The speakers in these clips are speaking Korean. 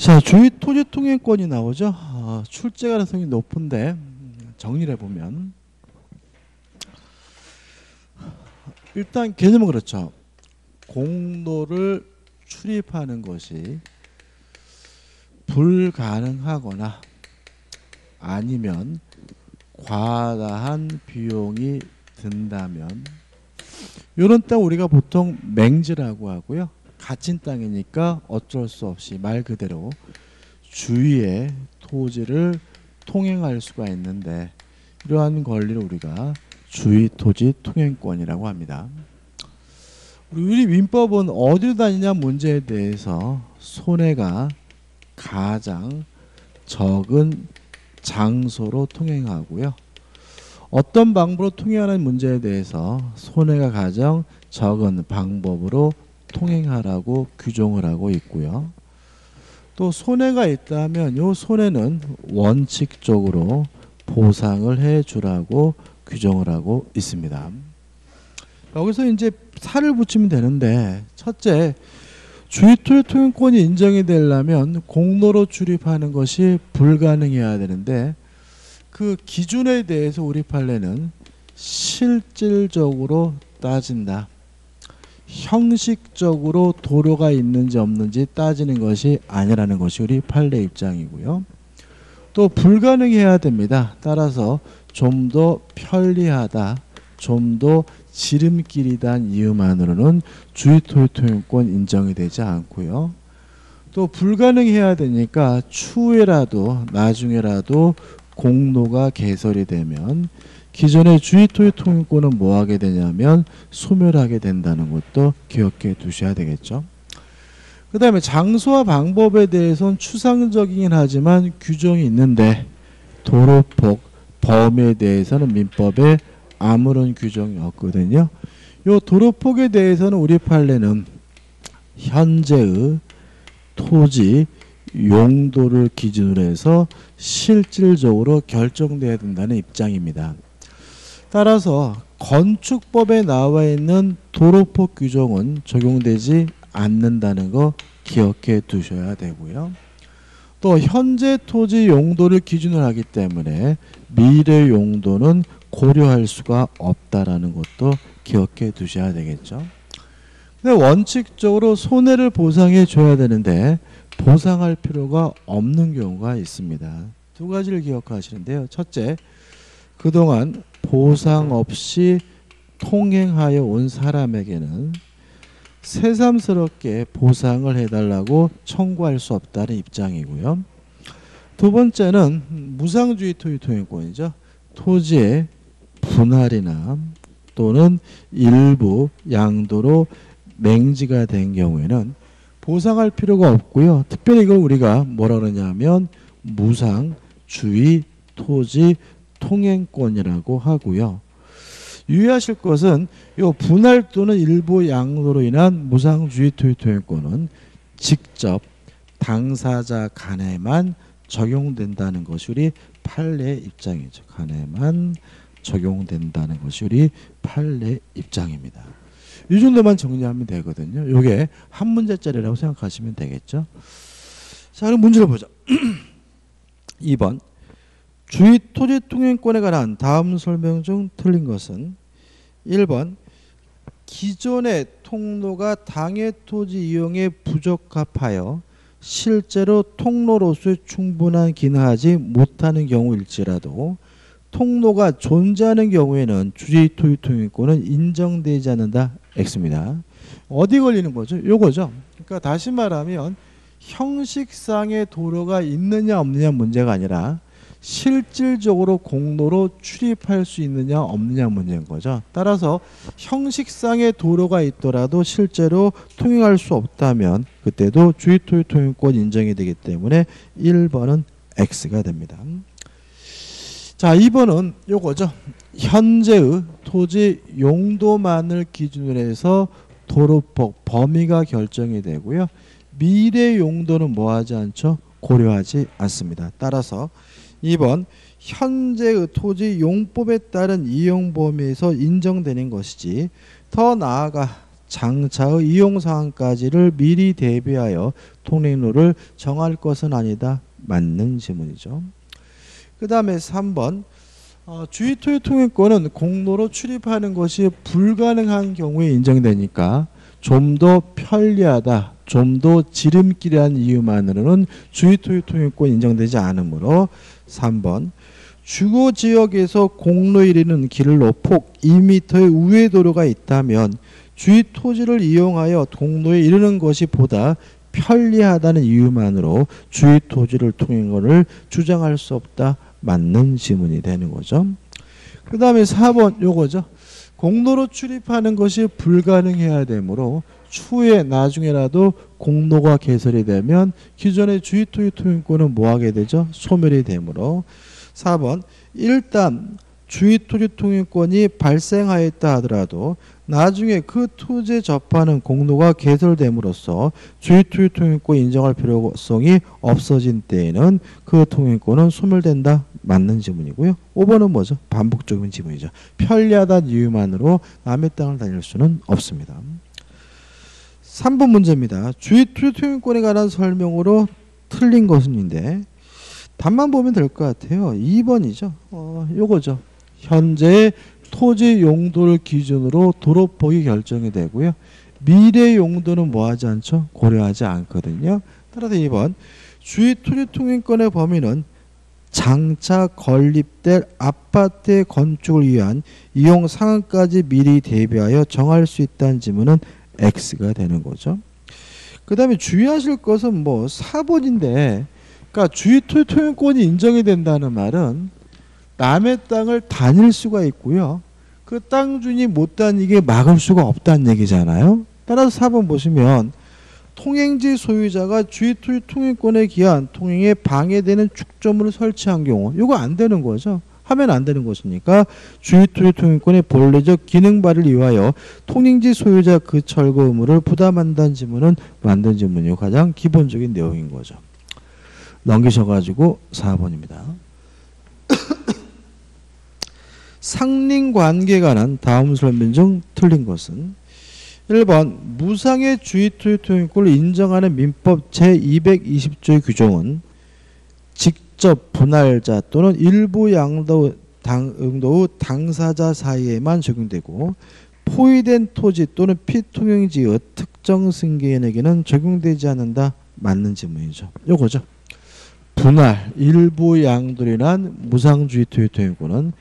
자, 주의 토지 통행권이 나오죠. 어, 출제 가능성이 높은데 음, 정리를 해보면 일단 개념은 그렇죠. 공로를 출입하는 것이 불가능하거나 아니면 과다한 비용이 든다면 이런 땅 우리가 보통 맹지라고 하고요. 갇힌 땅이니까 어쩔 수 없이 말 그대로 주위의 토지를 통행할 수가 있는데 이러한 권리를 우리가 주위 토지 통행권이라고 합니다. 우리 민법은 어디로 다니냐 문제에 대해서 손해가 가장 적은 장소로 통행하고요. 어떤 방법으로 통행하는 문제에 대해서 손해가 가장 적은 방법으로 통행하라고 규정을 하고 있고요. 또 손해가 있다면 이 손해는 원칙적으로 보상을 해 주라고 규정을 하고 있습니다. 여기서 이제 살을 붙이면 되는데 첫째 주유토 통행권이 인정이 되려면 공로로 출입하는 것이 불가능해야 되는데 그 기준에 대해서 우리 판례는 실질적으로 따진다. 형식적으로 도로가 있는지 없는지 따지는 것이 아니라는 것이 우리 판례 입장이고요. 또 불가능해야 됩니다. 따라서 좀 더 편리하다, 좀 더 지름길이란 이유만으로는 주유 토요통행권 인정이 되지 않고요. 또 불가능해야 되니까 추후에라도 나중에라도 공로가 개설이 되면 기존의 주의 토의 통행권은 뭐 하게 되냐면 소멸하게 된다는 것도 기억해 두셔야 되겠죠. 그 다음에 장소와 방법에 대해서는 추상적이긴 하지만 규정이 있는데 도로폭, 범위에 대해서는 민법에 아무런 규정이 없거든요. 요 도로폭에 대해서는 우리 판례는 현재의 토지 용도를 기준으로 해서 실질적으로 결정돼야 된다는 입장입니다. 따라서 건축법에 나와 있는 도로폭 규정은 적용되지 않는다는 거 기억해 두셔야 되고요. 또 현재 토지 용도를 기준으로 하기 때문에 미래 용도는 고려할 수가 없다라는 것도 기억해 두셔야 되겠죠. 근데 원칙적으로 손해를 보상해 줘야 되는데 보상할 필요가 없는 경우가 있습니다. 두 가지를 기억하시는데요. 첫째, 그동안 보상 없이 통행하여 온 사람에게는 새삼스럽게 보상을 해달라고 청구할 수 없다는 입장이고요. 두 번째는 무상주의 토지 통행권이죠. 토지의 분할이나 또는 일부 양도로 맹지가 된 경우에는 보상할 필요가 없고요. 특별히 이걸 우리가 뭐라 그러냐면 무상주의 토지 통행권이라고 하고요. 유의하실 것은 이 분할 또는 일부 양도로 인한 무상주의 토지 통행권은 직접 당사자 간에만 적용된다는 것이 우리 판례 입장이죠. 간에만 적용된다는 것이 우리 판례 입장입니다. 이 정도만 정리하면 되거든요. 이게 한 문제짜리라고 생각하시면 되겠죠. 자, 그럼 문제를 보자. 2번. 주의 토지 통행권에 관한 다음 설명 중 틀린 것은 1번 기존의 통로가 당해 토지 이용에 부적합하여 실제로 통로로서 충분한 기능하지 못하는 경우일지라도 통로가 존재하는 경우에는 주의 토지 통행권은 인정되지 않는다 X입니다. 어디 걸리는 거죠? 요거죠. 그러니까 다시 말하면 형식상의 도로가 있느냐 없느냐 문제가 아니라 실질적으로 공로로 출입할 수 있느냐 없느냐 문제인 거죠. 따라서 형식상의 도로가 있더라도 실제로 통행할 수 없다면 그때도 주의토유 통행권 인정이 되기 때문에 1번은 X가 됩니다. 자, 2번은 요거죠. 현재의 토지 용도만을 기준으로 해서 도로폭 범위가 결정이 되고요. 미래 용도는 뭐 하지 않죠? 고려하지 않습니다. 따라서 2번 현재의 토지 용법에 따른 이용 범위에서 인정되는 것이지 더 나아가 장차의 이용 사항까지를 미리 대비하여 통행로를 정할 것은 아니다. 맞는 지문이죠. 그 다음에 3번 어, 주의토의 통행권은 공로로 출입하는 것이 불가능한 경우에 인정되니까 좀 더 편리하다, 좀 더 지름길이라는 이유만으로는 주의토의 통행권 인정되지 않으므로 3번 주거 지역에서 공로 이르는 길로 폭 2m의 우회 도로가 있다면 주위 토지를 이용하여 공로에 이르는 것이 보다 편리하다는 이유만으로 주위 토지를 통행거를 주장할 수 없다. 맞는 지문이 되는 거죠. 그 다음에 4번 요거죠. 공로로 출입하는 것이 불가능해야 되므로 추후에 나중에라도 공로가 개설이 되면 기존의 주의토지 통행권은 뭐하게 되죠? 소멸이 되므로 4번 일단 주의토지 통행권이 발생하였다 하더라도 나중에 그 토지에 접하는 공로가 개설됨으로써 주의토지 통행권 인정할 필요성이 없어진 때에는 그 통행권은 소멸된다. 맞는 지문이고요. 5번은 뭐죠? 반복적인 지문이죠. 편리하다는 이유만으로 남의 땅을 다닐 수는 없습니다. 3번 문제입니다. 주의투 통행권에 관한 설명으로 틀린 것은인데 답만 보면 될 것 같아요. 2번이죠. 어, 요거죠. 현재 토지 용도를 기준으로 도로폭이 결정이 되고요. 미래 용도는 뭐 하지 않죠? 고려하지 않거든요. 따라서 2번 주의 토지 통행권의 범위는 장차 건립될 아파트의 건축을 위한 이용 상한까지 미리 대비하여 정할 수 있다는 지문은 X가 되는 거죠. 그 다음에 주의하실 것은 뭐 4번인데 그러니까 주의 토용권이 인정이 된다는 말은 남의 땅을 다닐 수가 있고요. 그 땅 주인이 못 다니게 막을 수가 없다는 얘기잖아요. 따라서 4번 보시면 통행지 소유자가 주의투 통행권에 기한 통행에 방해되는 축조물을 설치한 경우 이거 안 되는 거죠. 하면 안 되는 것이니까 주의투 통행권의 본래적 기능 발휘를 위하여 통행지 소유자 그 철거 의무를 부담한다는 지문은 만든 지문이 가장 기본적인 내용인 거죠. 넘기셔가지고 4번입니다. 상린 관계에 관한 다음 설명 중 틀린 것은 1번 무상의 주의투유 통행권을 인정하는 민법 제220조의 규정은 직 접 분할자 또는 일부 양도 당, 응도 당사자 사이에만 적용되고 포위된 토지 또는 피통행지의 특정 승계인에게는 적용되지 않는다. 맞는 질문이죠. 요거죠. 분할, 일부 양도이란 무상주의 토유통행권은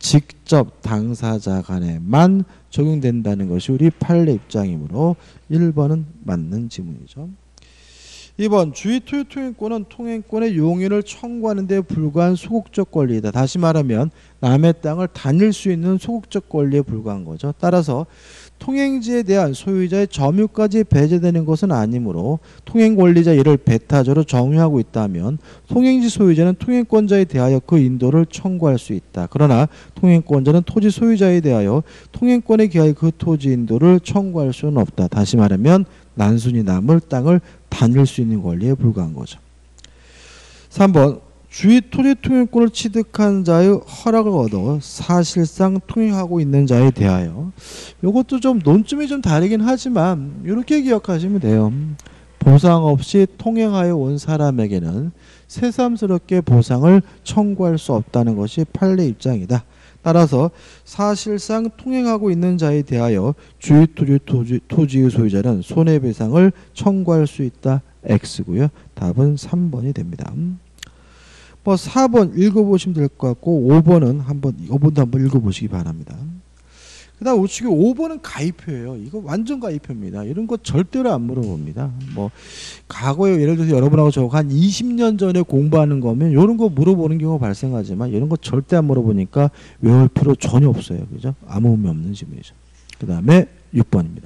직접 당사자 간에만 적용된다는 것이 우리 판례 입장이므로 1번은 맞는 지문이죠. 2번 주의 투유 통행권은 통행권의 용인을 청구하는 데 불과한 소극적 권리이다. 다시 말하면 남의 땅을 다닐 수 있는 소극적 권리에 불과한 거죠. 따라서 통행지에 대한 소유자의 점유까지 배제되는 것은 아니므로 통행 권리자 이를 배타적으로 정유하고 있다면 통행지 소유자는 통행권자에 대하여 그 인도를 청구할 수 있다. 그러나 통행권자는 토지 소유자에 대하여 통행권에 기하여 그 토지 인도를 청구할 수는 없다. 다시 말하면 난순이 남을 땅을 다닐 수 있는 권리에 불과한 거죠. 3번 주의 토지 통행권을 취득한 자의 허락을 얻어 사실상 통행하고 있는 자에 대하여 이것도 좀 논점이 좀 다르긴 하지만 이렇게 기억하시면 돼요. 보상 없이 통행하여 온 사람에게는 새삼스럽게 보상을 청구할 수 없다는 것이 판례 입장이다. 따라서 사실상 통행하고 있는 자에 대하여 주의 토지, 토지, 토지의 소유자는 손해배상을 청구할 수 있다. X고요. 답은 3번이 됩니다. 뭐 4번 읽어보시면 될 것 같고 5번은 한번 5번도 한번 읽어보시기 바랍니다. 그다음 우측에 5번은 가입표예요. 이거 완전 가입표입니다. 이런 거 절대로 안 물어봅니다. 뭐 과거에 예를 들어서 여러분하고 저한 20년 전에 공부하는 거면 이런 거 물어보는 경우가 발생하지만 이런 거 절대 안 물어보니까 외울 필요 전혀 없어요. 그죠? 아무 의미 없는 질문이죠. 그다음에 6번입니다.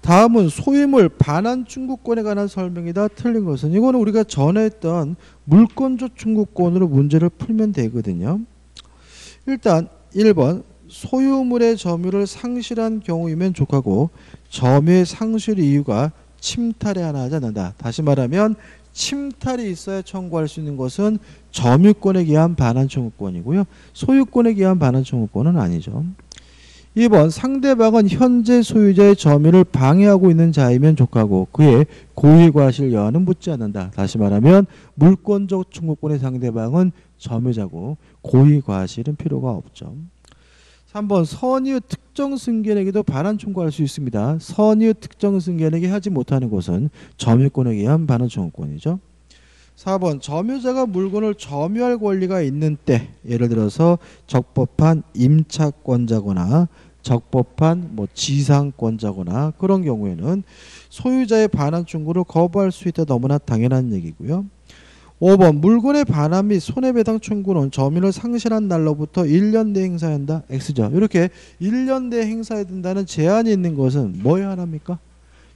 다음은 소유물 반환 충구권에 관한 설명이다. 틀린 것은 이거는 우리가 전에 했던 물권조 충구권으로 문제를 풀면 되거든요. 일단 1번 소유물의 점유를 상실한 경우이면 족하고 점유의 상실 이유가 침탈에 하나 하지 않는다. 다시 말하면 침탈이 있어야 청구할 수 있는 것은 점유권에 기한 반환 청구권이고요. 소유권에 기한 반환 청구권은 아니죠. 2번 상대방은 현재 소유자의 점유를 방해하고 있는 자이면 족하고 그의 고의 과실 여하는 묻지 않는다. 다시 말하면 물권적 청구권의 상대방은 점유자고 고의 과실은 필요가 없죠. 3번 선의의 특정 승계에게도 반환 청구할 수 있습니다. 선의의 특정 승계에게 하지 못하는 것은 점유권에 의한 반환 청구권이죠. 4번 점유자가 물건을 점유할 권리가 있는 때 예를 들어서 적법한 임차권자거나 적법한 뭐 지상권자거나 그런 경우에는 소유자의 반환 청구를 거부할 수 있다 너무나 당연한 얘기고요. 5번 물건의 반환 및 손해배당 청구는 점유를 상실한 날로부터 1년 내 행사해야 한다. X죠. 이렇게 1년 내 행사해야 된다는 제한이 있는 것은 뭐에 하나입니까?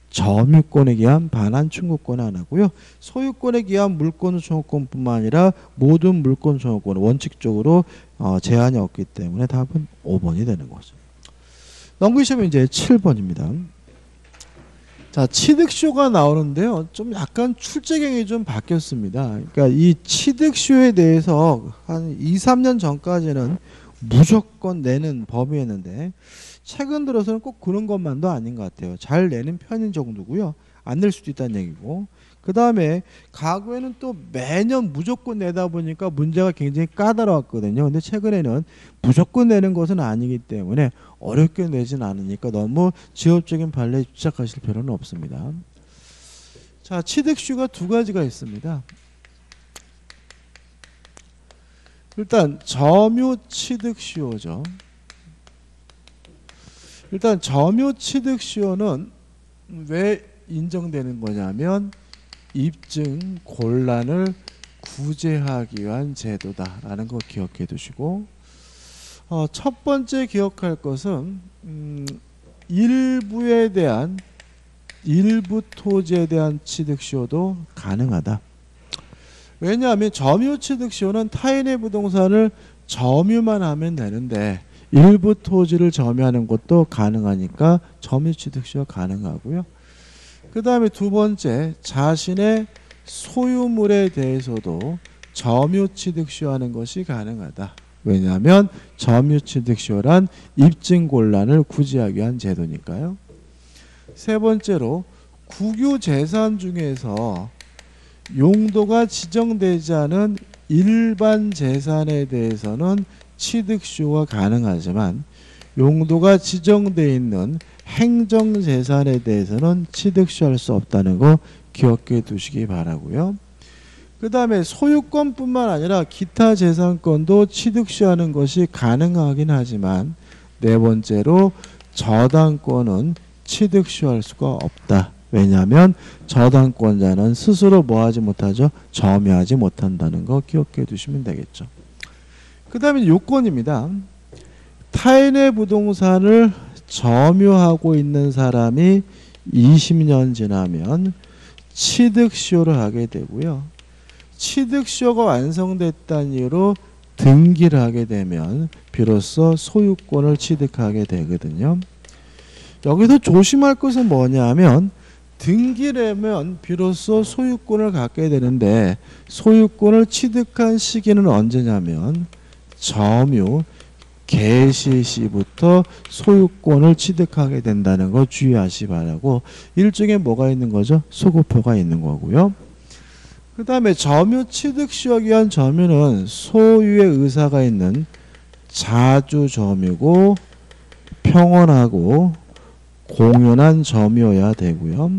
점유권에 기한 반환 청구권 하나고요. 소유권에 기한 물권 청구권뿐만 아니라 모든 물권 청구권 원칙적으로 어, 제한이 없기 때문에 답은 5번이 되는 거죠. 넘기시면 이제 7번입니다. 자, 치득쇼가 나오는데요. 좀 약간 출제경이 좀 바뀌었습니다. 그러니까 이 치득쇼에 대해서 한 2, 3년 전까지는 무조건 내는 범위였는데 최근 들어서는 꼭 그런 것만도 아닌 것 같아요. 잘 내는 편인 정도고요. 안 낼 수도 있다는 얘기고. 그 다음에 과거에는 또 매년 무조건 내다 보니까 문제가 굉장히 까다로웠거든요. 근데 최근에는 무조건 내는 것은 아니기 때문에 어렵게 내진 않으니까 너무 지엽적인 판례에 집착하실 필요는 없습니다. 자, 취득슈가 두 가지가 있습니다. 일단 점유 취득시효죠. 일단 점유 취득시효는 왜 인정되는 거냐면 입증 곤란을 구제하기 위한 제도다라는 거 기억해 두시고 어, 첫 번째 기억할 것은 음, 일부에 대한 일부 토지에 대한 취득시효도 가능하다. 왜냐하면 점유 취득시효는 타인의 부동산을 점유만 하면 되는데 일부 토지를 점유하는 것도 가능하니까 점유 취득시효 가능하고요. 그 다음에 두 번째 자신의 소유물에 대해서도 점유 취득시효하는 것이 가능하다. 왜냐하면 점유 취득시효란 입증 곤란을 구제하기 위한 제도니까요. 세 번째로 국유 재산 중에서 용도가 지정되지 않은 일반 재산에 대해서는 취득시효가 가능하지만 용도가 지정되어 있는 행정재산에 대해서는 취득시할 수 없다는 거 기억해 두시기 바라고요. 그 다음에 소유권뿐만 아니라 기타 재산권도 취득시하는 것이 가능하긴 하지만 네 번째로 저당권은 취득시할 수가 없다. 왜냐하면 저당권자는 스스로 뭐하지 못하죠? 점유하지 못한다는 거 기억해 두시면 되겠죠. 그 다음에 요건입니다. 타인의 부동산을 점유하고 있는 사람이 20년 지나면 취득시효를 하게 되고요. 취득시효가 완성됐다는 이유로 등기를 하게 되면 비로소 소유권을 취득하게 되거든요. 여기서 조심할 것은 뭐냐면 등기라면 비로소 소유권을 갖게 되는데 소유권을 취득한 시기는 언제냐면 점유 개시 시부터 소유권을 취득하게 된다는 거 주의하시 바라고 일종의 뭐가 있는 거죠? 소급표가 있는 거고요. 그 다음에 점유 취득 시효에 의한 점유는 소유의 의사가 있는 자주 점유고 평온하고 공연한 점유여야 되고요.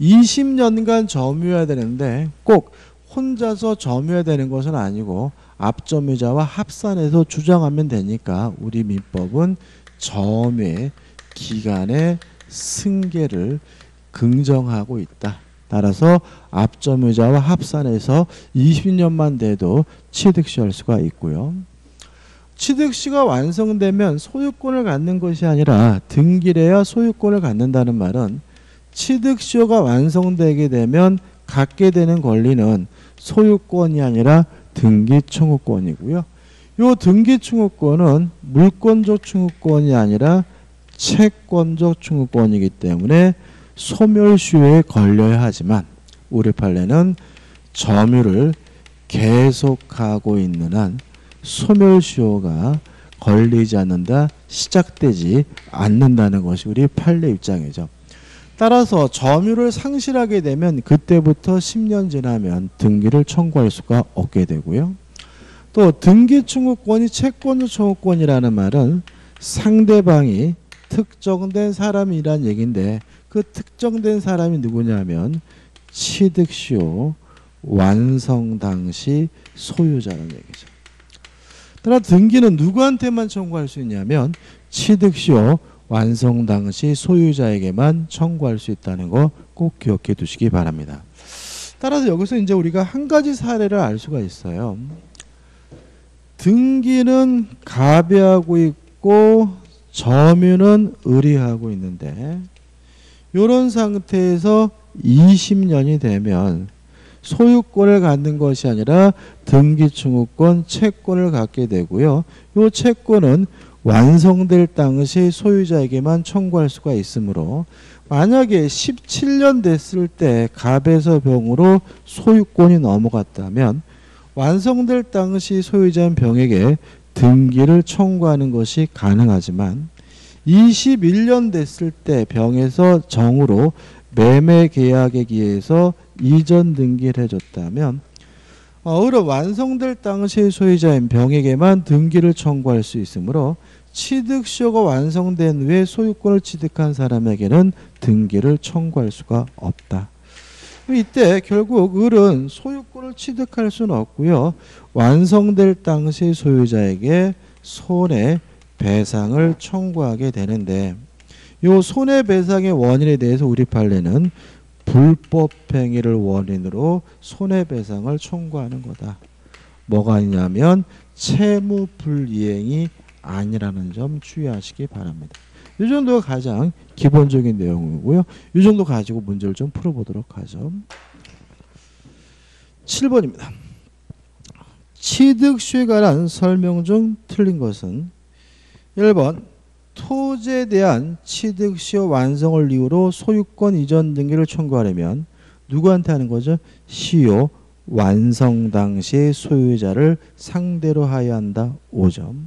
20년간 점유해야 되는데 꼭 혼자서 점유해야 되는 것은 아니고 앞점유자와 합산해서 주장하면 되니까 우리 민법은 점유의 기간의 승계를 긍정하고 있다. 따라서 앞점유자와 합산해서 20년만 돼도 취득시할 수가 있고요. 취득시가 완성되면 소유권을 갖는 것이 아니라 등기래야 소유권을 갖는다는 말은 취득시효가 완성되게 되면 갖게 되는 권리는 소유권이 아니라 등기 청구권이고요. 요 등기 청구권은 물권적 청구권이 아니라 채권적 청구권이기 때문에 소멸시효에 걸려야 하지만 우리 판례는 점유를 계속하고 있는 한 소멸시효가 걸리지 않는다, 시작되지 않는다는 것이 우리 판례 입장이죠. 따라서 점유를 상실하게 되면 그때부터 10년 지나면 등기를 청구할 수가 없게 되고요. 또 등기 청구권이 채권 청구권이라는 말은 상대방이 특정된 사람이란 얘기인데 그 특정된 사람이 누구냐면 취득시효 완성 당시 소유자라는 얘기죠. 따라 등기는 누구한테만 청구할 수 있냐면 취득시효 완성 당시 소유자에게만 청구할 수 있다는 거 꼭 기억해 두시기 바랍니다. 따라서 여기서 이제 우리가 한 가지 사례를 알 수가 있어요. 등기는 가비하고 있고 점유는 의리하고 있는데 이런 상태에서 20년이 되면 소유권을 갖는 것이 아니라 등기청구권, 채권을 갖게 되고요. 이 채권은 완성될 당시 소유자에게만 청구할 수가 있으므로 만약에 17년 됐을 때 갑에서 병으로 소유권이 넘어갔다면 완성될 당시 소유자인 병에게 등기를 청구하는 것이 가능하지만 21년 됐을 때 병에서 정으로 매매 계약에 기해서 이전 등기를 해줬다면 어으로 완성될 당시 소유자인 병에게만 등기를 청구할 수 있으므로 취득시효가 완성된 후에 소유권을 취득한 사람에게는 등기를 청구할 수가 없다. 이때 결국 을은 소유권을 취득할 수는 없고요. 완성될 당시 소유자에게 손해 배상을 청구하게 되는데 이 손해배상의 원인에 대해서 우리 판례는 불법행위를 원인으로 손해배상을 청구하는 거다. 뭐가 있냐면 채무불이행이 아니라는 점 주의하시기 바랍니다. 이 정도가 가장 기본적인 내용이고요. 이 정도 가지고 문제를 좀 풀어보도록 하죠. 7번입니다. 취득시에 관한 설명 중 틀린 것은 1번 토지에 대한 취득시효 완성을 이유로 소유권 이전 등기를 청구하려면 누구한테 하는 거죠? 시효 완성 당시 소유자를 상대로 하여야 한다. 5점.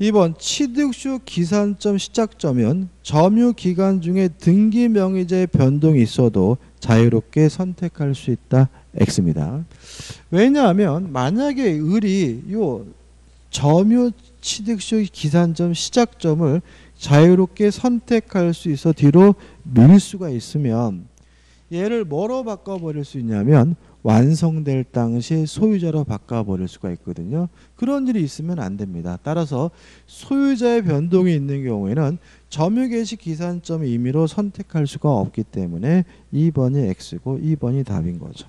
2번 취득시효 기산점 시작점은 점유 기간 중에 등기 명의자의 변동이 있어도 자유롭게 선택할 수 있다. X입니다. 왜냐하면 만약에 을이 요 점유 취득시효 기산점 시작점을 자유롭게 선택할 수 있어 뒤로 밀 수가 있으면 얘를 뭐로 바꿔버릴 수 있냐면 완성될 당시 소유자로 바꿔버릴 수가 있거든요. 그런 일이 있으면 안 됩니다. 따라서 소유자의 변동이 있는 경우에는 점유 개시 기산점 임의로 선택할 수가 없기 때문에 2번이 X고 2번이 답인 거죠.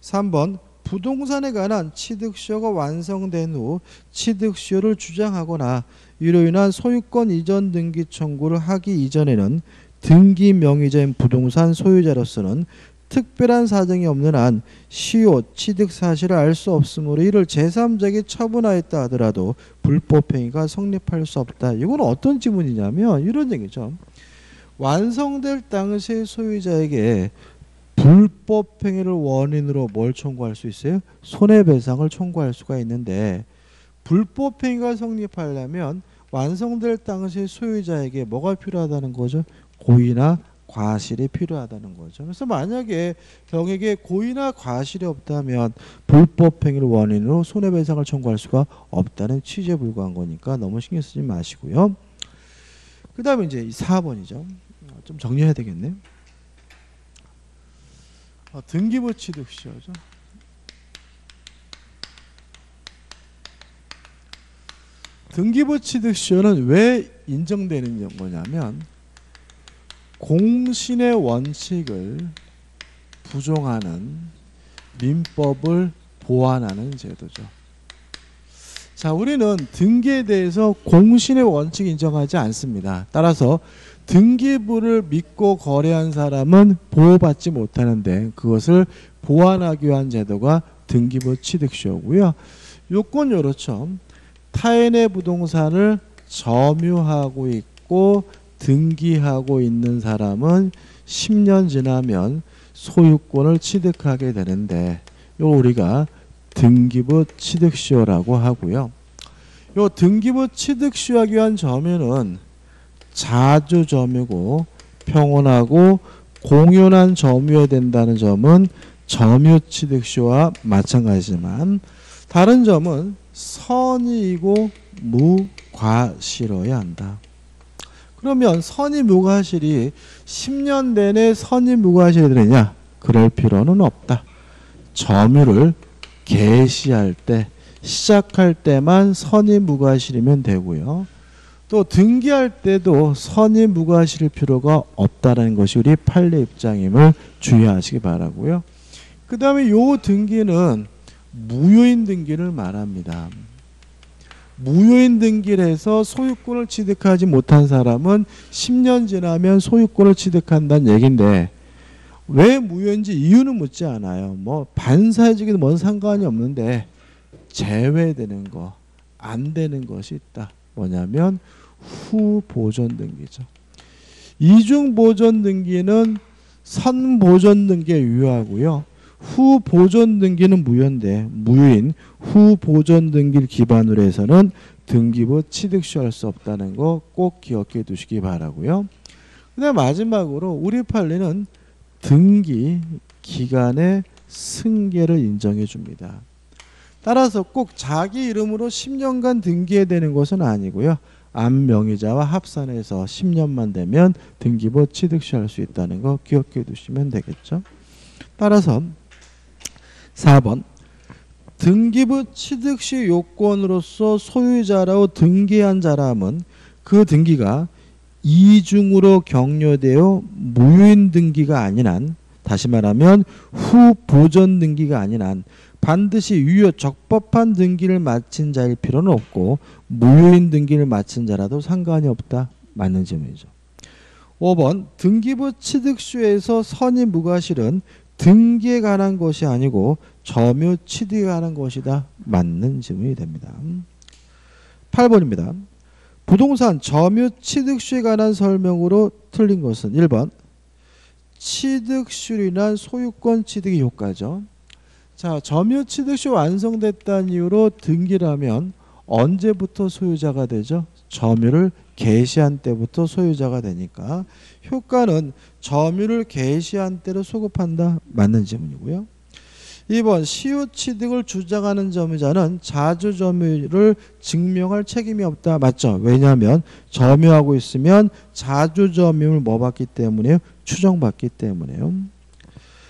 3번 부동산에 관한 취득시효가 완성된 후 취득시효를 주장하거나 이로 인한 소유권 이전 등기 청구를 하기 이전에는 등기 명의자인 부동산 소유자로서는 특별한 사정이 없는 한 시효 취득 사실을 알 수 없으므로 이를 제3자에게 처분하였다 하더라도 불법행위가 성립할 수 없다. 이건 어떤 지문이냐면 이런 얘기죠. 완성될 당시 소유자에게 불법 행위를 원인으로 뭘 청구할 수 있어요? 손해배상을 청구할 수가 있는데 불법 행위가 성립하려면 완성될 당시 소유자에게 뭐가 필요하다는 거죠? 고의나 과실이 필요하다는 거죠. 그래서 만약에 병에게 고의나 과실이 없다면 불법 행위를 원인으로 손해배상을 청구할 수가 없다는 취지에 불과한 거니까 너무 신경 쓰지 마시고요. 그 다음에 이제 4번이죠. 좀 정리해야 되겠네. 어, 등기부 취득 시효죠. 등기부 취득 시효는 왜 인정되는 거냐면 공신의 원칙을 부정하는 민법을 보완하는 제도죠. 자, 우리는 등기에 대해서 공신의 원칙 인정하지 않습니다. 따라서 등기부를 믿고 거래한 사람은 보호받지 못하는데 그것을 보완하기 위한 제도가 등기부 취득시효고요. 요건 요렇죠. 타인의 부동산을 점유하고 있고 등기하고 있는 사람은 10년 지나면 소유권을 취득하게 되는데 요 우리가 등기부 취득시효라고 하고요. 요 등기부 취득시하기 위한 점유는 자주 점유고 평온하고 공연한 점유해야 된다는 점은 점유 취득시와 마찬가지지만 다른 점은 선의이고 무과실어야 한다. 그러면 선의 무과실이 10년 내내 선의 무과실이 되느냐? 그럴 필요는 없다. 점유를 개시할 때 시작할 때만 선의 무과실이면 되고요. 또 등기할 때도 선의 무과실일 필요가 없다는 것이 우리 판례 입장임을 주의하시기 바라고요. 그 다음에 요 등기는 무효인 등기를 말합니다. 무효인 등기를 해서 소유권을 취득하지 못한 사람은 10년 지나면 소유권을 취득한다는 얘긴데 왜 무효인지 이유는 묻지 않아요. 뭐 반사회적인 뭔 상관이 없는데 제외되는 거, 안 되는 것이 있다. 뭐냐면 후 보존 등기죠. 이중 보존 등기는 선 보존 등기에 유효하고요. 후 보존 등기는 무효인데 무효인 후 보존 등기를 기반으로 해서는 등기부 취득시할 수 없다는 거 꼭 기억해 두시기 바라고요. 그다음 마지막으로 우리 판례는 등기 기간의 승계를 인정해 줍니다. 따라서 꼭 자기 이름으로 10년간 등기해야 되는 것은 아니고요. 암 명의자와 합산해서 10년만 되면 등기부 취득시할 수 있다는 거 기억해 두시면 되겠죠. 따라서 4번 등기부 취득시 요건으로서 소유자라고 등기한 자람은 그 등기가 이중으로 격려되어 무효인 등기가 아닌 한 다시 말하면 후 보존 등기가 아닌 한 반드시 유효 적법한 등기를 마친 자일 필요는 없고 무효인 등기를 마친 자라도 상관이 없다. 맞는 질문이죠. 5번 등기부 취득수에서 선의 무과실은 등기에 관한 것이 아니고 점유 취득에 관한 것이다. 맞는 질문이 됩니다. 8번입니다. 부동산 점유 취득수에 관한 설명으로 틀린 것은 1번 취득수리란 소유권 취득의 효과죠. 자, 점유 취득시 완성됐다는 이유로 등기라면 언제부터 소유자가 되죠? 점유를 개시한 때부터 소유자가 되니까 효과는 점유를 개시한 때로 소급한다. 맞는 질문이고요. 2번 시효 취득을 주장하는 점유자는 자주 점유를 증명할 책임이 없다. 맞죠? 왜냐하면 점유하고 있으면 자주 점유를 뭐 받기 때문에요? 추정받기 때문에요.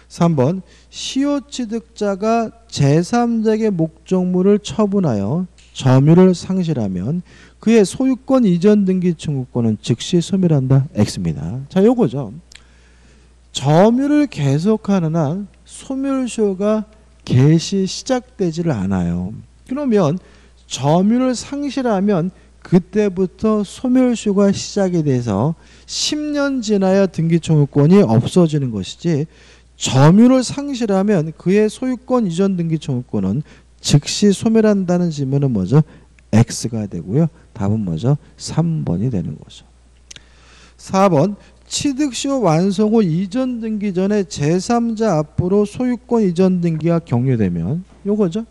3번 시효 취득자가 제3자에게 목적물을 처분하여 점유를 상실하면 그의 소유권 이전 등기 청구권은 즉시 소멸한다. X입니다. 자, 요거죠. 점유를 계속하는 한 소멸시효가 개시 시작되지를 않아요. 그러면 점유를 상실하면 그때부터 소멸시효가 시작이 돼서 10년 지나야 등기 청구권이 없어지는 것이지 점유를 상실하면 그의 소유권 이전 등기 청구권은 즉시 소멸한다는 질문은 뭐죠? X가 되고요. 답은 뭐죠? 3번이 되는 거죠. 4번 취득시효 완성 후 이전 등기 전에 제3자 앞으로 소유권 이전 등기가 격려되면 요거죠.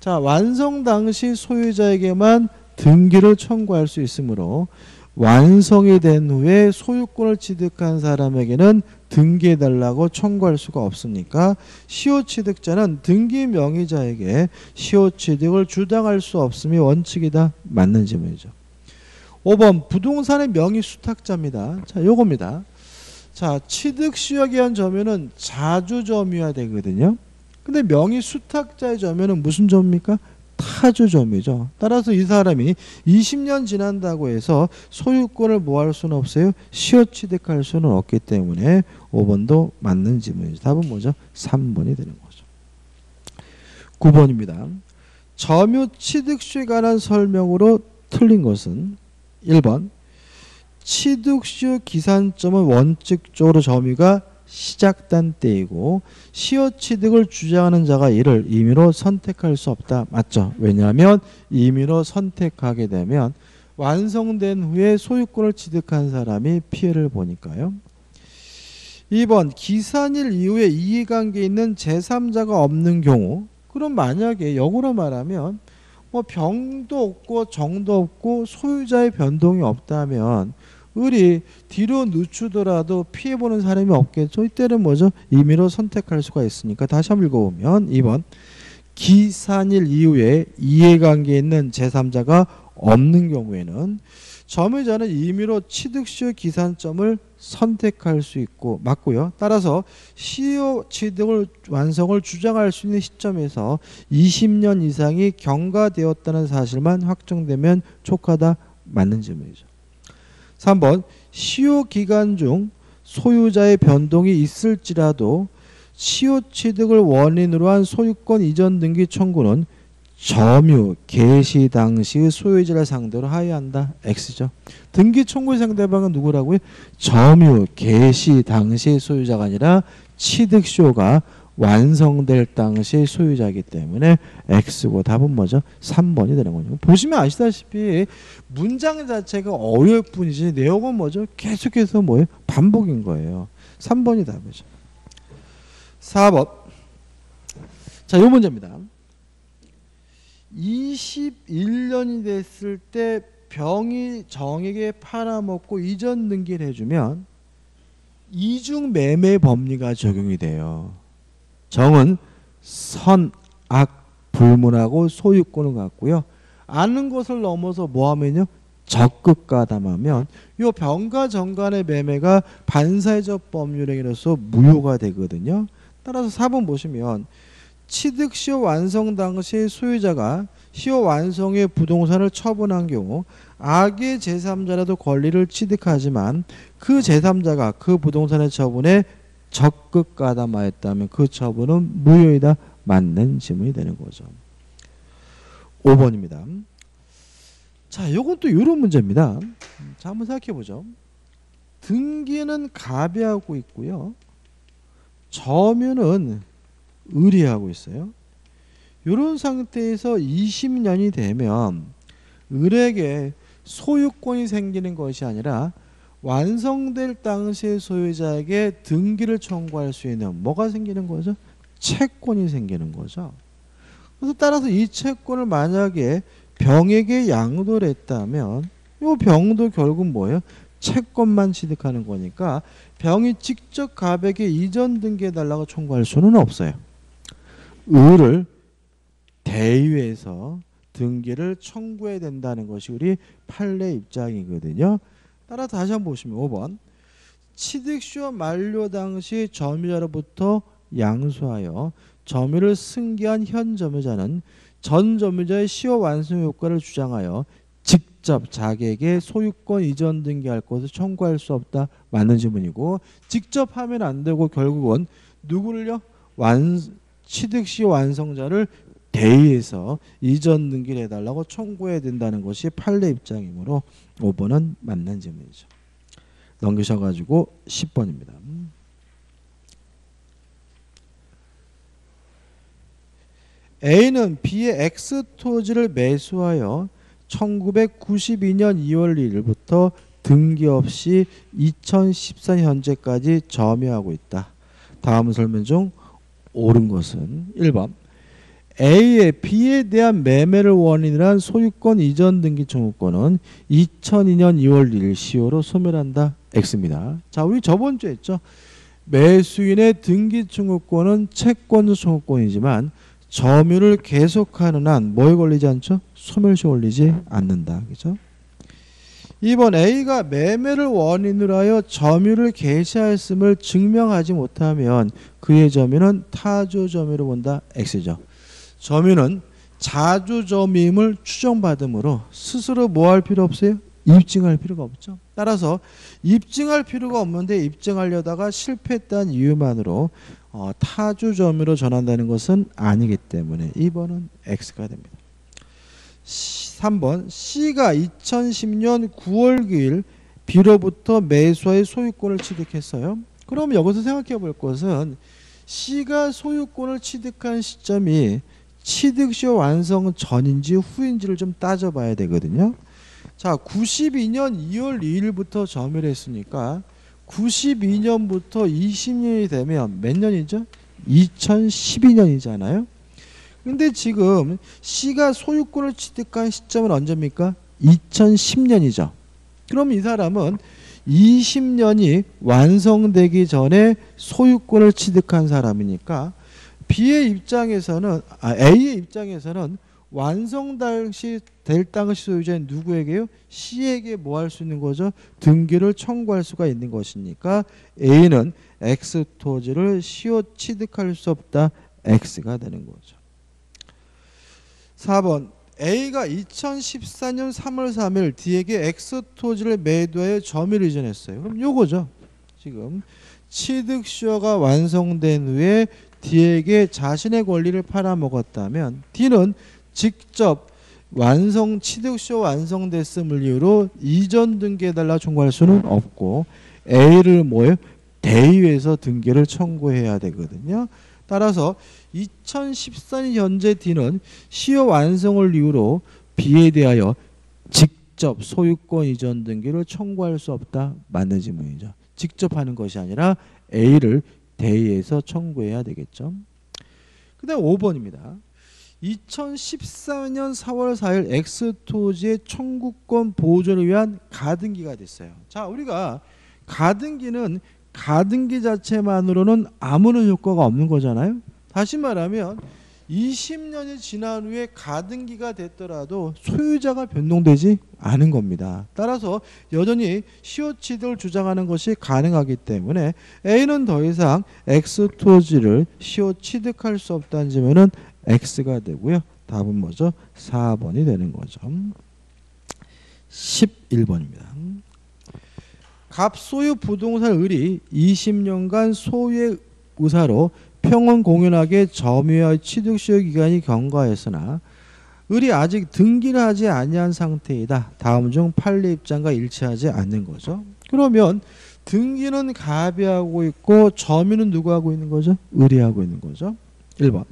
자, 완성 당시 소유자에게만 등기를 청구할 수 있으므로 완성이 된 후에 소유권을 취득한 사람에게는 등기해 달라고 청구할 수가 없으니까 시효 취득자는 등기 명의자에게 시효 취득을 주장할 수 없음이 원칙이다. 맞는 질문이죠. 5번 부동산의 명의 수탁자입니다. 자, 요겁니다. 자, 취득 시효에 의한 점유는 자주 점유해야 되거든요. 근데 명의 수탁자의 점유는 무슨 점입니까? 타주 점유죠. 따라서 이 사람이 20년 지난다고 해서 소유권을 뭐할 수는 없어요? 시효 취득할 수는 없기 때문에 5번도 맞는 질문이죠. 답은 뭐죠? 3번이 되는 거죠. 9번입니다. 점유 취득시에 관한 설명으로 틀린 것은 1번 취득시효 기산점은 원칙적으로 점유가 시작단 때이고 시효 취득을 주장하는 자가 이를 임의로 선택할 수 없다. 맞죠? 왜냐하면 임의로 선택하게 되면 완성된 후에 소유권을 취득한 사람이 피해를 보니까요. 2번 기산일 이후에 이해관계 있는 제3자가 없는 경우 그럼 만약에 역으로 말하면 뭐 병도 없고 정도 없고 소유자의 변동이 없다면 을이 뒤로 늦추더라도 피해보는 사람이 없겠죠. 이때는 뭐죠? 임의로 선택할 수가 있으니까 다시 한번 읽어보면 2번 기산일 이후에 이해관계에 있는 제3자가 없는 경우에는 점유자는 임의로 취득시효 기산점을 선택할 수 있고 맞고요. 따라서 시효 취득을 완성을 주장할 수 있는 시점에서 20년 이상이 경과되었다는 사실만 확정되면 촉하다 맞는 질문이죠. 3번 시효 기간 중 소유자의 변동이 있을지라도 시효 취득을 원인으로 한 소유권 이전 등기 청구는 점유 개시 당시의 소유자를 상대로 하여한다. X죠. 등기 청구 상대방은 누구라고요? 점유 개시 당시의 소유자가 아니라 취득쇼가 완성될 당시의 소유자이기 때문에 X고 답은 뭐죠? 3번이 되는 거죠. 보시면 아시다시피 문장 자체가 어려울 뿐이지 내용은 뭐죠? 계속해서 뭐예요? 반복인 거예요. 3번이 답이죠. 4번. 자, 요 문제입니다. 21년이 됐을 때 병이 정에게 팔아먹고 이전 등기를 해주면 이중 매매 법리가 적용이 돼요. 정은 선, 악, 불문하고 소유권을 갖고요. 아는 것을 넘어서 뭐하면요? 적극 가담하면 요 병과 정간의 매매가 반사회적 법률행위로서 무효가 되거든요. 따라서 4번 보시면 취득 시효 완성 당시 소유자가 시효 완성의 부동산을 처분한 경우 악의 제3자라도 권리를 취득하지만 그 제3자가 그 부동산의 처분에 적극 가담하였다면 그 처분은 무효이다 맞는 질문이 되는 거죠. 5번입니다. 자, 요건 또 이런 문제입니다. 자, 한번 생각해 보죠. 등기는 가비하고 있고요. 점유는 의리하고 있어요. 이런 상태에서 20년이 되면 을에게 소유권이 생기는 것이 아니라 완성될 당시의 소유자에게 등기를 청구할 수 있는 뭐가 생기는 거죠? 채권이 생기는 거죠. 그래서 따라서 이 채권을 만약에 병에게 양도를 했다면 이 병도 결국 뭐예요? 채권만 취득하는 거니까 병이 직접 갑에게 이전 등기해 달라고 청구할 수는 없어요. 을을 대위에서 등기를 청구해야 된다는 것이 우리 판례 입장이거든요. 따라 다시 한번 보시면 5번. 취득시효 만료 당시 점유자로부터 양수하여 점유를 승계한 현 점유자는 전 점유자의 시효 완성 효과를 주장하여 직접 자기에게 소유권 이전 등기할 것을 청구할 수 없다 맞는 질문이고 직접 하면 안 되고 결국은 누구를요? 완 취득 시 완성자를 대의해서 이전 등기를 해달라고 청구해야 된다는 것이 판례 입장이므로 5번은 맞는 질문이죠. 넘기셔가지고 10번입니다. A는 B의 X 토지를 매수하여 1992년 2월 1일부터 등기 없이 2014년 현재까지 점유하고 있다. 다음 설명 중 옳은 것은 1번 A의 B에 대한 매매를 원인으로 한 소유권 이전 등기 청구권은 2002년 2월 1일 시효로 소멸한다. X입니다. 자, 우리 저번 주에 했죠. 매수인의 등기 청구권은 채권 청구권이지만 점유를 계속하는 한 뭐에 걸리지 않죠? 소멸시 걸리지 않는다. 그죠? 2번 A가 매매를 원인으로 하여 점유를 개시하였음을 증명하지 못하면 그의 점유는 타주 점유로 본다. X죠. 점유는 자주 점유임을 추정받으므로 스스로 뭐 할 필요 없어요? 입증할 필요가 없죠. 따라서 입증할 필요가 없는데 입증하려다가 실패했다는 이유만으로 어, 타주 점유로 전한다는 것은 아니기 때문에 2번은 X가 됩니다. 3번 C가 2010년 9월 9일 B로부터 매수의 소유권을 취득했어요. 그럼 여기서 생각해 볼 것은 C가 소유권을 취득한 시점이 취득시효 완성 전인지 후인지를 좀 따져봐야 되거든요. 자, 92년 2월 2일부터 점유를 했으니까 92년부터 20년이 되면 몇 년이죠? 2012년이잖아요. 근데 지금 C가 소유권을 취득한 시점은 언제입니까? 2010년이죠. 그럼 이 사람은 20년이 완성되기 전에 소유권을 취득한 사람이니까 B의 입장에서는 아 A의 입장에서는 완성 당시 될 당시 소유자인 누구에게요? C에게 뭐 할 수 있는 거죠? 등기를 청구할 수가 있는 것이니까 A는 X 토지를 시효 취득할 수 없다. X가 되는 거죠. 4번 A가 2014년 3월 3일 D에게 X 토지를 매도해 점유를 이전했어요. 그럼 요거죠. 지금 취득시효가 완성된 후에 D에게 자신의 권리를 팔아먹었다면 D는 직접 완성 취득시효 완성됐음을 이유로 이전 등기해달라 청구할 수는 없고 A를 뭐예요? 대의에서 등기를 청구해야 되거든요. 따라서 2014년 현재 D는 시효 완성을 이유로 B에 대하여 직접 소유권 이전 등기를 청구할 수 없다. 맞는 질문이죠. 직접 하는 것이 아니라 A를 대의해서 청구해야 되겠죠. 그 다음 5번입니다. 2014년 4월 4일 엑스토지의 청구권 보존을 위한 가등기가 됐어요. 자, 우리가 가등기는 가등기 자체만으로는 아무런 효과가 없는 거잖아요. 다시 말하면 20년이 지난 후에 가등기가 됐더라도 소유자가 변동되지 않은 겁니다. 따라서 여전히 시효취득을 주장하는 것이 가능하기 때문에 A는 더 이상 X 토지를 시효취득할 수 없다는 점에는 X가 되고요. 답은 뭐죠? 4번이 되는 거죠. 11번입니다. 갑소유 부동산 을이 20년간 소유의 의사로 평원 공연하게 점유의 취득시효 기간이 경과했으나 을이 아직 등기를 하지 아니한 상태이다. 다음 중 판례 입장과 일치하지 않는 거죠. 그러면 등기는 갑이 하고 있고 점유는 누구 하고 있는 거죠? 을이 하고 있는 거죠. 1번.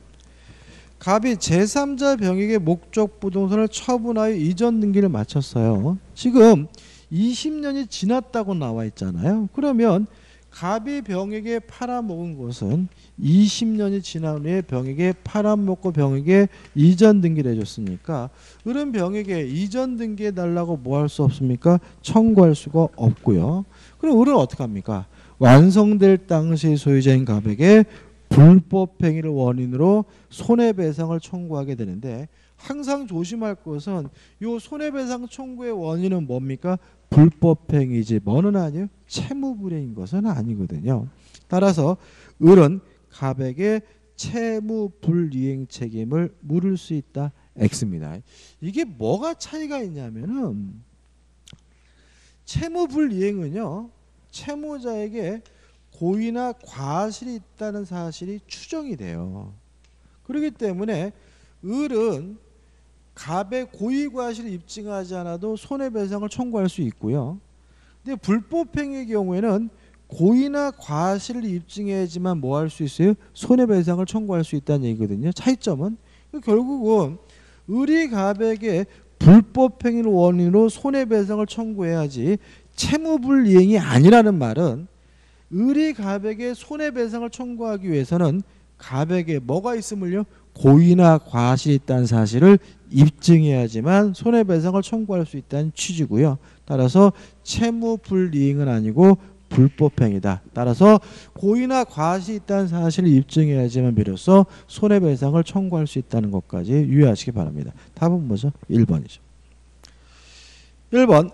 갑이 제3자 병에게 목적 부동산을 처분하여 이전 등기를 마쳤어요. 지금 20년이 지났다고 나와 있잖아요. 그러면 갑이 병에게 팔아먹은 것은 20년이 지난 후에 병에게 팔아먹고 병에게 이전 등기를 해줬으니까 을은 병에게 이전 등기해 달라고 뭐 할 수 없습니까? 청구할 수가 없고요. 그럼 을은 어떻게 합니까? 완성될 당시 소유자인 갑에게 불법 행위를 원인으로 손해배상을 청구하게 되는데 항상 조심할 것은 요 손해배상 청구의 원인은 뭡니까? 불법행위지 뭐는 아니요 채무불이행인 것은 아니거든요. 따라서 을은 갑에게 채무불이행 책임을 물을 수 있다. X입니다. 이게 뭐가 차이가 있냐면은 채무불이행은요 채무자에게 고의나 과실이 있다는 사실이 추정이 돼요. 그렇기 때문에 을은 갑의 고의 과실을 입증하지 않아도 손해배상을 청구할 수 있고요. 근데 불법행위의 경우에는 고의나 과실을 입증해야지만 뭐 할 수 있어요? 손해배상을 청구할 수 있다는 얘기거든요. 차이점은 결국은 을이 갑에게 불법행위를 원인으로 손해배상을 청구해야지 채무불이행이 아니라는 말은 을이 갑에게 손해배상을 청구하기 위해서는 갑에게 뭐가 있음을요? 고의나 과실이 있다는 사실을 입증해야지만 손해배상을 청구할 수 있다는 취지고요. 따라서 채무 불이행은 아니고 불법행위다. 따라서 고의나 과실이 있다는 사실을 입증해야지만 비로소 손해배상을 청구할 수 있다는 것까지 유의하시기 바랍니다. 답은 뭐죠? 1번이죠. 1번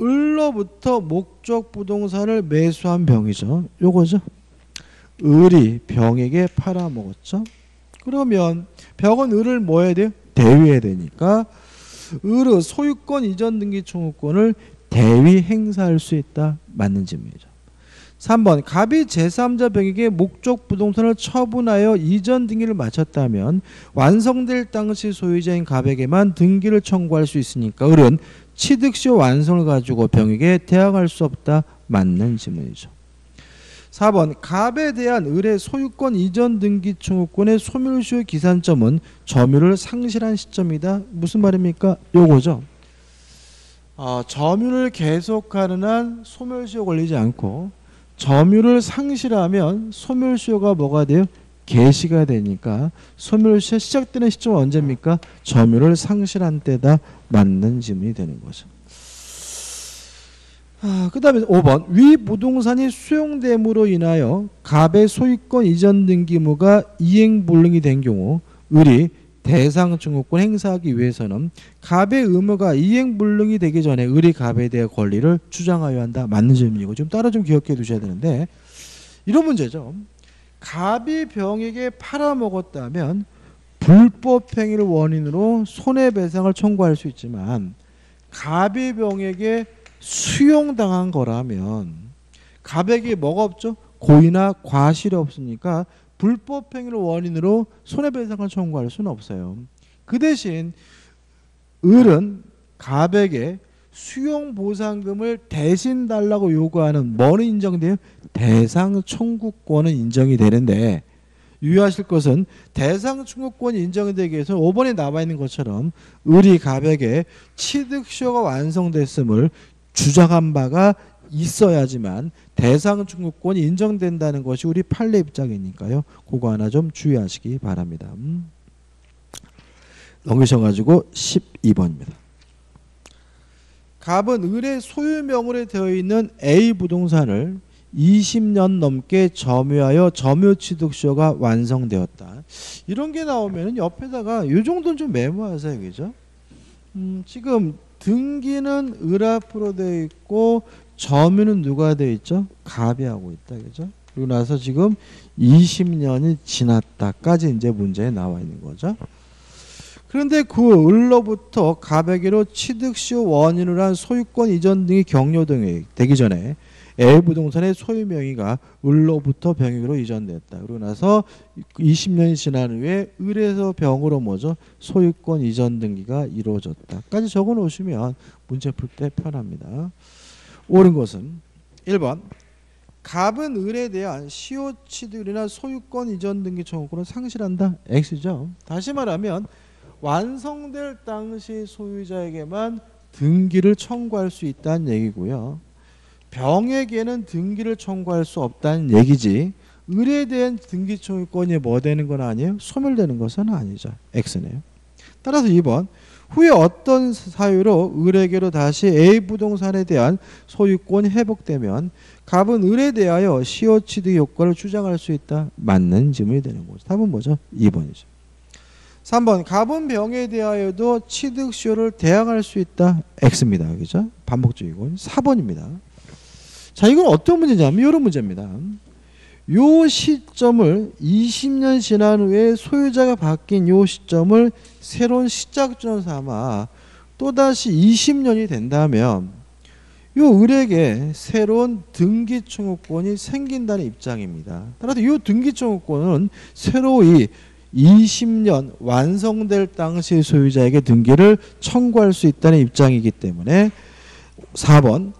을로부터 목적 부동산을 매수한 병이죠. 요거죠. 을이 병에게 팔아먹었죠. 그러면 병은 을을 뭐 해야 돼요? 대위해야 되니까 을의 소유권 이전 등기 청구권을 대위 행사할 수 있다. 맞는 질문이죠. 3번 갑이 제3자 병에게 목적 부동산을 처분하여 이전 등기를 마쳤다면 완성될 당시 소유자인 갑에게만 등기를 청구할 수 있으니까 을은 취득시 완성을 가지고 병에게 대항할 수 없다. 맞는 질문이죠. 4번 갑에 대한 을의 소유권 이전 등기 청구권의 소멸시효 기산점은 점유를 상실한 시점이다. 무슨 말입니까? 요거죠. 어, 점유를 계속하는 한 소멸시효 걸리지 않고 점유를 상실하면 소멸시효가 뭐가 돼요? 개시가 되니까 소멸시효 시작되는 시점 은 언제입니까? 점유를 상실한 때다 맞는 질문이 되는 거죠. 아, 그 다음에 5번 위 부동산이 수용됨으로 인하여 갑의 소유권 이전 등기무가 이행불능이 된 경우 을이 대상 증후권 행사하기 위해서는 갑의 의무가 이행불능이 되기 전에 을이 갑에 대해 권리를 주장하여야 한다. 맞는 질문이고 좀 따로 좀 기억해 두셔야 되는데 이런 문제죠. 갑이 병에게 팔아먹었다면 불법 행위를 원인으로 손해배상을 청구할 수 있지만 갑이 병에게 수용당한 거라면 갑에게 뭐가 없죠? 고의나 과실이 없으니까 불법 행위를 원인으로 손해배상을 청구할 수는 없어요. 그 대신 을은 갑에게 수용 보상금을 대신 달라고 요구하는 뭐는 인정돼요? 대상 청구권은 인정이 되는데 유의하실 것은 대상 청구권이 인정되기 위해서 5번에 나와 있는 것처럼 을이 갑에게 취득시효가 완성됐음을 주장한 바가 있어야지만 대상 청구권이 인정된다는 것이 우리 판례 입장이니까요. 그거 하나 좀 주의하시기 바랍니다. 음. 넘기셔가지고 12번입니다. 갑은 을의 소유명으로 되어 있는 A 부동산을 20년 넘게 점유하여 점유취득시효가 완성되었다. 이런 게 나오면 옆에다가 이 정도는 좀 메모하세요. 그죠? 음, 지금 등기는 을 앞으로 되어 있고 점유는 누가 되어 있죠? 갑이 하고 있다. 그죠? 그리고 나서 지금 20년이 지났다까지 이제 문제에 나와 있는 거죠. 그런데 그 을로부터 갑에게로 취득시효 원인을 한 소유권 이전 등이 경료되기 전에 A 부동산의 소유 명의가 을로부터 병에게로 이전됐다. 그러고 나서 20년이 지난 후에 을에서 병으로 뭐죠? 소유권 이전 등기가 이루어졌다.까지 적어 놓으시면 문제 풀 때 편합니다. 옳은 것은 1번 갑은 을에 대한 시효 취득이나 소유권 이전 등기 청구권을 상실한다. X죠. 다시 말하면 완성될 당시 소유자에게만 등기를 청구할 수 있다는 얘기고요. 병에게는 등기를 청구할 수 없다는 얘기지 을에 대한 등기 청구권이 뭐 되는 건 아니에요? 소멸되는 것은 아니죠. X네요. 따라서 2번 후에 어떤 사유로 을에게로 다시 A 부동산에 대한 소유권이 회복되면 갑은 을에 대하여 시효 취득 효과를 주장할 수 있다. 맞는 질문이 되는 거죠. 답은 뭐죠? 2번이죠. 3번 갑은 병에 대하여도 취득 시효를 대항할 수 있다. X입니다. 그죠? 반복적이고 4번입니다. 자, 이건 어떤 문제냐면 이런 문제입니다. 요 시점을 20년 지난 후에 소유자가 바뀐 요 시점을 새로운 시작점 삼아 또다시 20년이 된다면 요 을에게 새로운 등기 청구권이 생긴다는 입장입니다. 따라서 요 등기 청구권은 새로이 20년 완성될 당시 소유자에게 등기를 청구할 수 있다는 입장이기 때문에 4번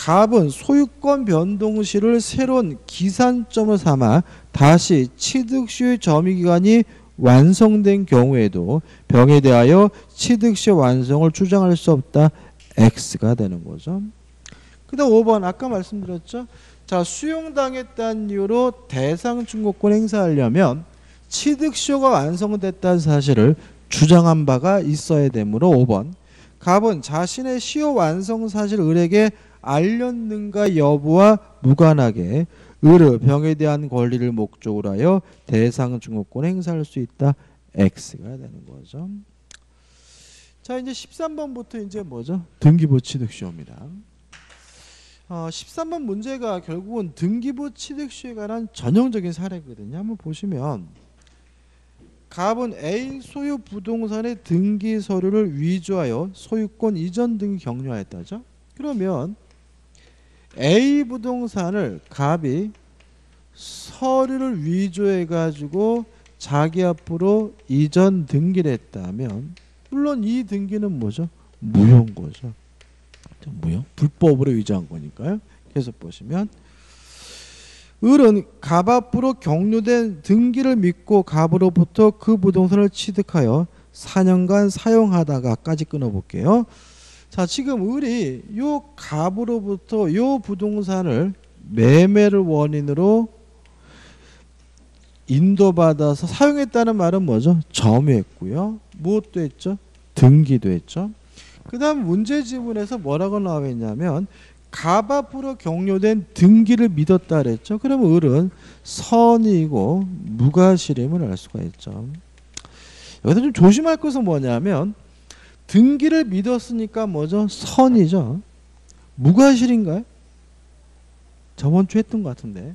갑은 소유권 변동 시를 새로운 기산점을 삼아 다시 취득시효 점유기간이 완성된 경우에도 병에 대하여 취득시 완성을 주장할 수 없다. X가 되는 거죠. 그 다음 5번 아까 말씀드렸죠. 자 수용당했다는 이유로 대상 중고권 행사하려면 취득시효가 완성됐다는 사실을 주장한 바가 있어야 되므로 5번 갑은 자신의 시효 완성 사실을 을에게 알렸는가 여부와 무관하게 의뢰 병에 대한 권리를 목적으로 하여 대상 증후권 행사할 수 있다. X가 되는 거죠. 자 이제 13번부터 이제 뭐죠? 등기부 취득 시효입니다. 어, 13번 문제가 결국은 등기부 취득 시효에 관한 전형적인 사례거든요. 한번 보시면 갑은 A 소유 부동산의 등기 서류를 위조하여 소유권 이전 등이 격려했다죠. 그러면 A 부동산을 갑이 서류를 위조해 가지고 자기 앞으로 이전 등기를 했다면 물론 이 등기는 뭐죠? 무효인 거죠. 무효? 불법으로 위조한 거니까요. 계속 보시면 을은 갑 앞으로 격려된 등기를 믿고 갑으로부터 그 부동산을 취득하여 4년간 사용하다가까지 끊어볼게요. 자, 지금 을이 요 갑으로부터 요 부동산을 매매를 원인으로 인도받아서 사용했다는 말은 뭐죠? 점유했고요. 무엇도 했죠? 등기도 했죠. 그 다음 문제 지문에서 뭐라고 나와 있냐면 갑 앞으로 격려된 등기를 믿었다 그랬죠. 그러면 을은 선이고 무가실임을 알 수가 있죠. 여기서 좀 조심할 것은 뭐냐면 등기를 믿었으니까 뭐죠? 선이죠. 무가실인가요? 저번 주 했던 것 같은데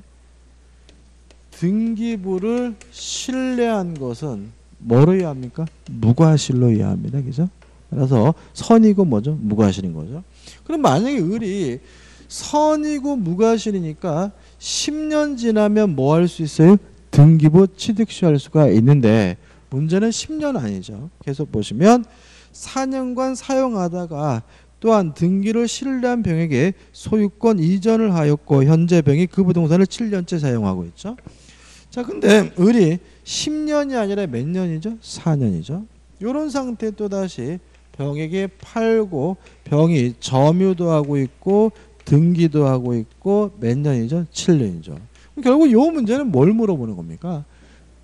등기부를 신뢰한 것은 뭐로 이해합니까? 무과실로 이해합니다. 그죠? 그래서 선이고 뭐죠? 무과실인 거죠. 그럼 만약에 을이 선이고 무과실이니까 10년 지나면 뭐 할 수 있어요? 등기부 취득시할 수가 있는데 문제는 10년 아니죠. 계속 보시면 4년간 사용하다가 또한 등기를 신뢰한 병에게 소유권 이전을 하였고 현재 병이 그 부동산을 7년째 사용하고 있죠. 자, 근데 을이 10년이 아니라 몇 년이죠? 4년이죠. 이런 상태 또 다시 병에게 팔고 병이 점유도 하고 있고 등기도 하고 있고 몇 년이죠? 7년이죠. 결국 이 문제는 뭘 물어보는 겁니까?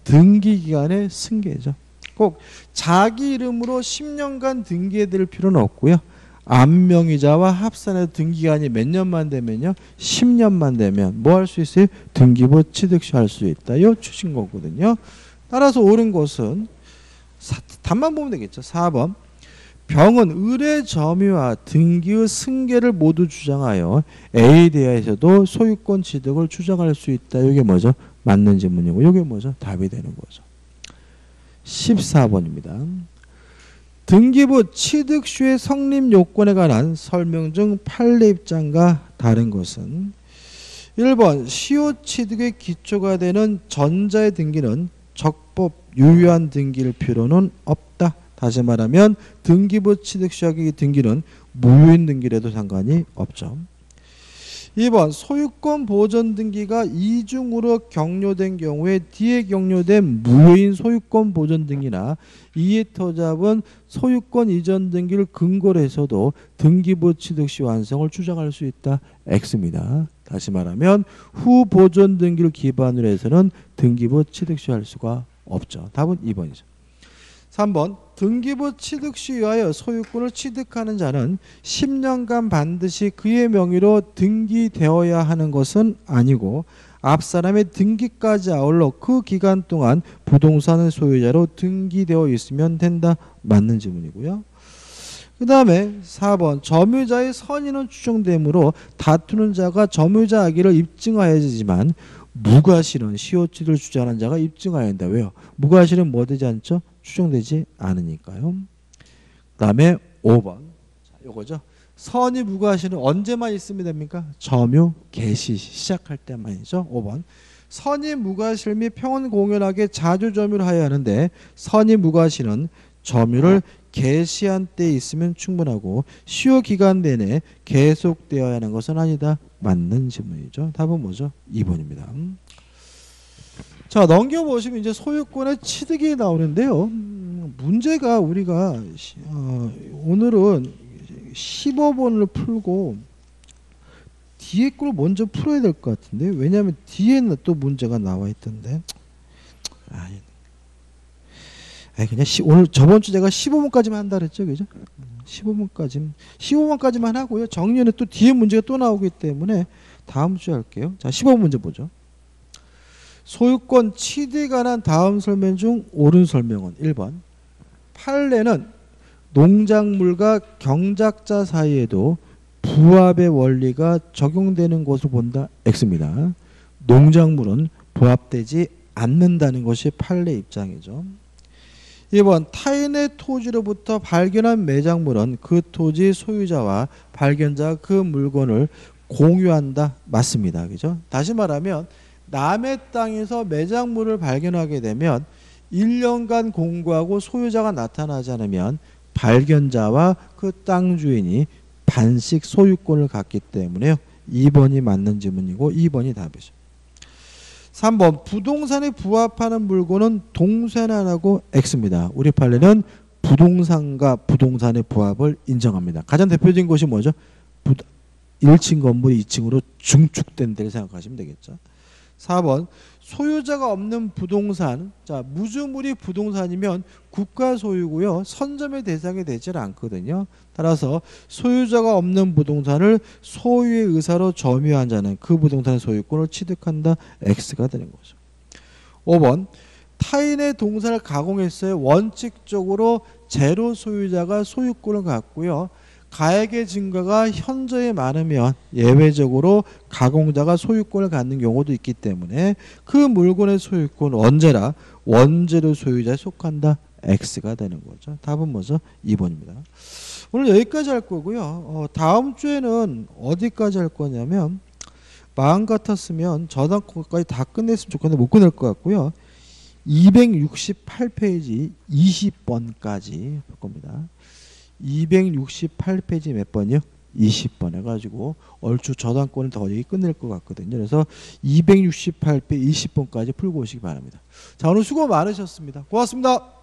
등기 기간의 승계죠. 꼭 자기 이름으로 10년간 등기해 드릴 필요는 없고요. 암명의자와 합산의 등기간이 몇 년만 되면요? 10년만 되면 뭐 할 수 있어요? 등기부 취득시 할 수 있다. 요 추신 거거든요. 따라서 옳은 것은 답만 보면 되겠죠. 4번. 병은 의뢰 점유와 등기의 승계를 모두 주장하여 A 대하에서도 소유권 취득을 주장할 수 있다. 이게 뭐죠? 맞는 질문이고 이게 뭐죠? 답이 되는 거죠. 14번입니다. 등기부 취득시의 성립 요건에 관한 설명 중 판례 입장과 다른 것은 1번 시효 취득의 기초가 되는 전자의 등기는 적법 유효한 등기일 필요는 없다. 다시 말하면 등기부 취득시의 등기는 무효인 등기라도 상관이 없죠. 2번 소유권 보전 등기가 이중으로 격려된 경우에 뒤에 격려된 무효인 소유권 보전 등기나 이해터잡은 소유권 이전 등기를 근거로 해서도 등기부 취득 시 완성을 주장할 수 있다. X입니다. 다시 말하면 후 보전 등기를 기반으로 해서는 등기부 취득 시 할 수가 없죠. 답은 2번이죠. 3번 등기부 취득 시위하여 소유권을 취득하는 자는 10년간 반드시 그의 명의로 등기되어야 하는 것은 아니고 앞 사람의 등기까지 아울러 그 기간 동안 부동산의 소유자로 등기되어 있으면 된다. 맞는 질문이고요. 그 다음에 4번 점유자의 선의는 추정되므로 다투는 자가 점유자 아기를 입증하여야지만 무과실은 시효치를 주장하는 자가 입증하여야 한다. 왜요? 무과실은 뭐 되지 않죠? 추정되지 않으니까요. 그 다음에 5번. 자, 요거죠. 선이 무과실은 언제만 있으면 됩니까? 점유 개시 시작할 때만이죠. 5번. 선이 무과실 및 평온 공연하게 자주 점유를 하여야 하는데 선이 무과실은 점유를 개시한 때 있으면 충분하고 시효 기간 내내 계속되어야 하는 것은 아니다. 맞는 질문이죠. 답은 뭐죠? 2번입니다. 자 넘겨보시면 이제 소유권의 취득이 나오는데요. 음, 문제가 우리가 어, 오늘은 15번을 풀고 뒤에 걸 먼저 풀어야 될 것 같은데 왜냐하면 뒤에는 또 문제가 나와 있던데 아, 아니 그냥 시, 오늘 저번 주 제가 15번까지만 한다 그랬죠 그죠? 15번까지 15번까지만 하고요. 정리는 또 뒤에 문제가 또 나오기 때문에 다음 주에 할게요. 자 15번 문제 보죠. 소유권 취득에 관한 다음 설명 중 옳은 설명은 1번. 판례는 농작물과 경작자 사이에도 부합의 원리가 적용되는 것을 본다 X입니다. 농작물은 부합되지 않는다는 것이 판례 입장이죠. 2번 타인의 토지로부터 발견한 매작물은 그 토지 소유자와 발견자 그 물건을 공유한다. 맞습니다. 그죠? 다시 말하면 남의 땅에서 매작물을 발견하게 되면 1년간 공구하고 소유자가 나타나지 않으면 발견자와 그 땅 주인이 반씩 소유권을 갖기 때문에요. 2번이 맞는 질문이고 2번이 답이죠. 3번 부동산에 부합하는 물건은 동산하고 X입니다. 우리 판례는 부동산과 부동산의 부합을 인정합니다. 가장 대표적인 것이 뭐죠? 1층 건물이 2층으로 중축된 데를 생각하시면 되겠죠. 4번 소유자가 없는 부동산, 자 무주물이 부동산이면 국가 소유고요. 선점의 대상이 되질 않거든요. 따라서 소유자가 없는 부동산을 소유의 의사로 점유한 자는 그 부동산의 소유권을 취득한다. X가 되는 거죠. 5번 타인의 동산을 가공했어요. 원칙적으로 제로 소유자가 소유권을 갖고요. 가액의 증가가 현저히 많으면 예외적으로 가공자가 소유권을 갖는 경우도 있기 때문에 그 물건의 소유권 언제나 원재료 소유자에 속한다. X가 되는 거죠. 답은 뭐죠? 2번입니다. 오늘 여기까지 할 거고요. 어, 다음 주에는 어디까지 할 거냐면 마음 같았으면 저당권까지 다 끝냈으면 좋겠는데 못 끝낼 것 같고요. 268페이지 20번까지 할 겁니다. 268페이지 몇 번이요? 20번 해가지고 얼추 저당권을 더 여기 끝낼 것 같거든요. 그래서 268페이지 20번까지 풀고 오시기 바랍니다. 자 오늘 수고 많으셨습니다. 고맙습니다.